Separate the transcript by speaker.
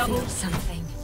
Speaker 1: Something.